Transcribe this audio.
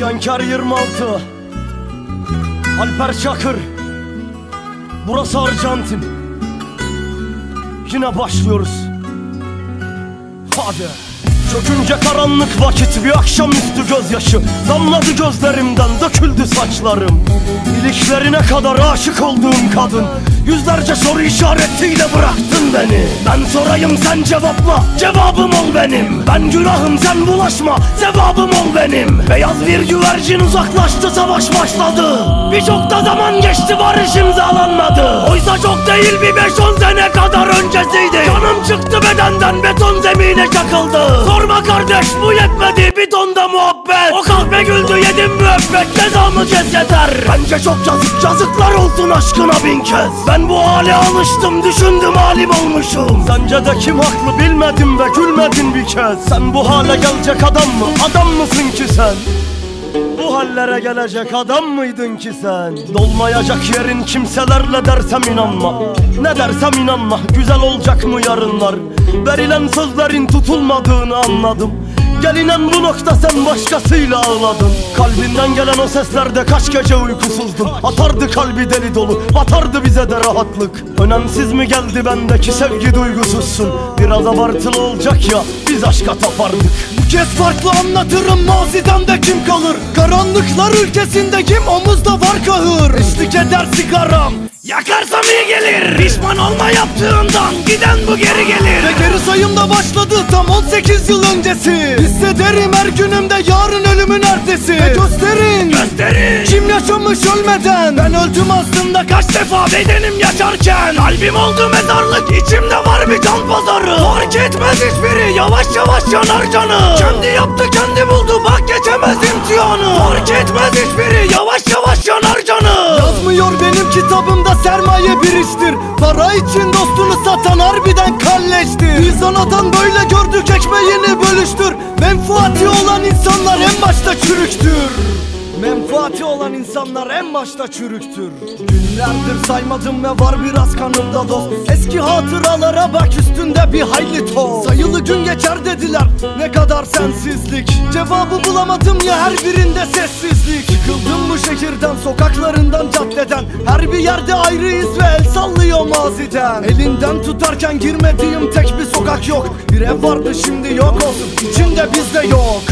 İsyankar 26 Alper Çakır. Burası Arjantin. Yine başlıyoruz. Hadi Çökünce karanlık vakit bir akşamüstü gözyaşı. Damladı gözlerimden döküldü saçlarım. İliklerine kadar aşık olduğum kadın. Yüzlerce soru işaretiyle bıraktın beni. Ben sorayım sen cevapla. Cevabım ol benim. Ben günahım sen bulaşma. Cevabım ol benim. Beyaz bir güvercin uzaklaştı savaş başladı. Birçok da zaman geçti barış imzalanmadı. Oysa çok değil bir 5-10 sene kadar öncesiydi. Canım çıktı bedenden beton zemine çakıldı Sorma kardeş bu yetmedi. Bir tonda muhabbet. O kahve güldü yedim müebbet cezamı kes yeter. Bence çok yazık yazıklar olsun aşkına bin kez. Ben bu hale alıştım düşündüm halim olmuşum. Sence de kim haklı bilmedim ve gülmedin bir kez. Sen bu hale gelecek adam mı adam mısın ki sen bu hallere gelecek adam mıydın ki sen? Dolmayacak yerin kimselerle dersem inanma. Ne dersem inanma güzel olacak mı yarınlar? Verilen sözlerin tutulmadığını anladım Gelinen bu nokta sen başkasıyla ağladın. Kalbinden gelen o seslerde kaç gece uykusuzdum Atardı kalbi deli dolu batardı bize de rahatlık. Önemsiz mi geldi bendeki sevgi duygusuzsun? Biraz abartılı olacak ya biz aşka tapardık Bu kez farklı anlatırım maziden de kim kalır? Karanlıklar ülkesinde kim omuzda var kahır? Eşlik eder sigaram. Yakarsam iyi gelir? Pişman olma yaptığından Giden bu geri gelir. Ve geri sayım da başladı tam 18 yıl öncesi. Hissederim her günümde yarın ölümün ertesi. Ve gösterin Gösterin. kim yaşamış ölmeden. Ben öldüm aslında kaç defa Bedenim yaşarken. Kalbim oldu mezarlık içimde var bir can pazarı. Fark etmez hiçbiri yavaş yavaş yanar canı. Kendi yaptı kendi buldu bak geçemez imtihanı. Fark etmez hiçbiri yavaş yavaş yanar kitabımda sermaye bir iştir Para için dostunu satan harbiden kalleştir. Biz anadan böyle gördük ekmeğini bölüştür. Menfaati olan insanlar en başta çürüktür. Menfaati olan insanlar en başta çürüktür. Günlerdir saymadım ve var biraz kanımda dost. Eski hatıralara bak üstünde bir hayli toz. Sayılı gün geçer dediler ne kadar sensizlik. Cevabı bulamadım ya her birinde sessizlik. Sıkıldım bu şehirden sokaklarından caddeden. Her bir yerde ayrıyız ve el sallıyor maziden. Elinden tutarken girmediğim tek bir sokak yok. Bir ev vardı şimdi yok olsun. İçinde bizde yok